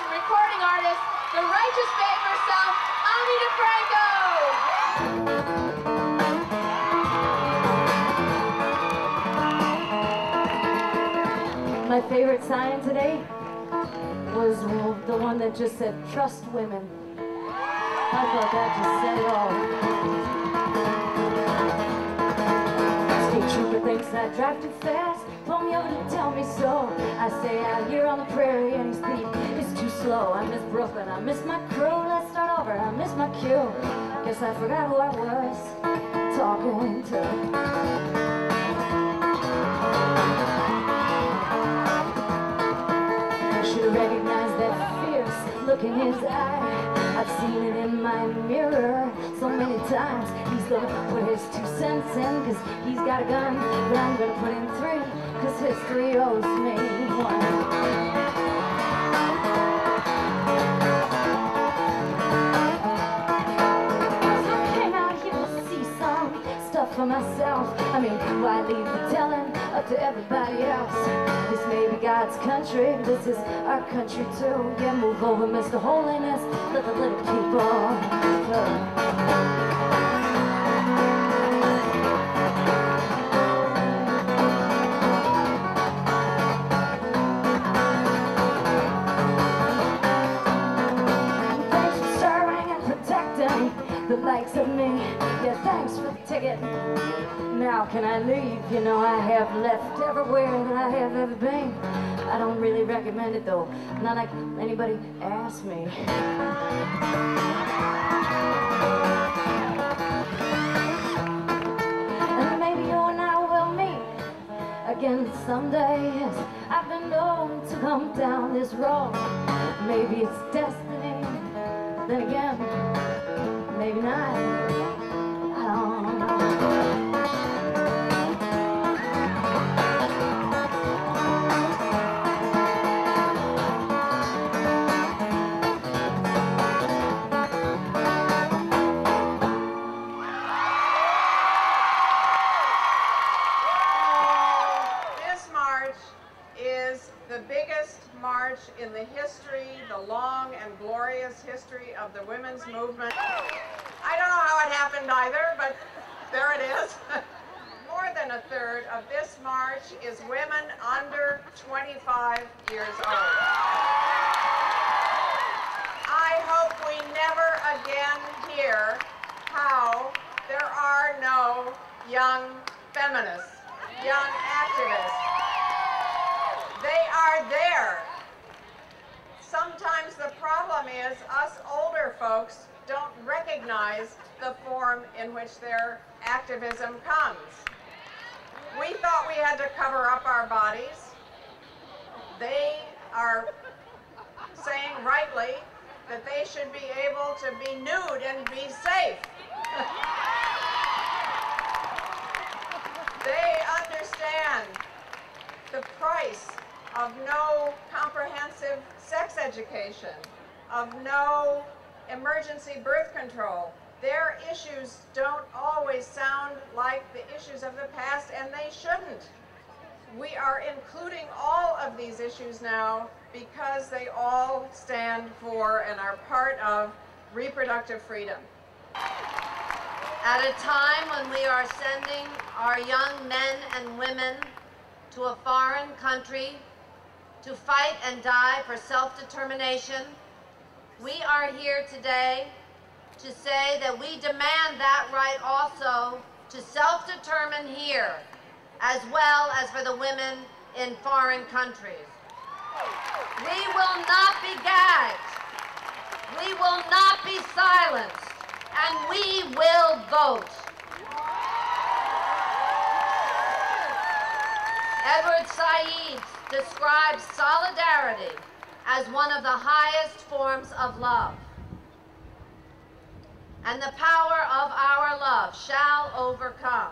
and recording artist, the righteous babe herself, Ani DiFranco. My favorite sign today was the one that just said, trust women. I thought that just said it all. Trooper thinks I drive too fast. Pull me oh, over to tell me so. I say out here on the prairie and his speed is too slow. I miss Brooklyn, I miss my crew. Let's start over. I miss my cue. Guess I forgot who I was talking to. should have recognized that fierce look in his eye. Seen it in my mirror so many times. He's gonna put his two cents in, cause he's got a gun. But I'm gonna put in three, cause history owes me one. So I came out here to see some stuff for myself. I mean, why leave the telling up to everybody else? This may be God's country, this is our country too. Yeah, move over, Mr. Holiness, let the little likes of me. Yeah, thanks for the ticket. Now can I leave? You know I have left everywhere that I have ever been. I don't really recommend it though. Not like anybody asked me. And maybe you and I will meet again someday. Yes, I've been known to come down this road. Maybe it's destiny. Then again, not. Long and glorious history of the women's movement. I don't know how it happened either, but there it is. More than a third of this march is women under 25 years old. I hope we never again hear how there are no young feminists, young activists. They are there. Is us older folks don't recognize the form in which their activism comes. We thought we had to cover up our bodies. They are saying rightly that they should be able to be nude and be safe. they understand the price of no comprehensive sex education, of no emergency birth control. Their issues don't always sound like the issues of the past, and they shouldn't. We are including all of these issues now because they all stand for and are part of reproductive freedom. At a time when we are sending our young men and women to a foreign country to fight and die for self-determination, we are here today to say that we demand that right also to self-determine here, as well as for the women in foreign countries. We will not be gagged. We will not be silenced. And we will vote. Edward Said describes solidarity as one of the highest forms of love. And the power of our love shall overcome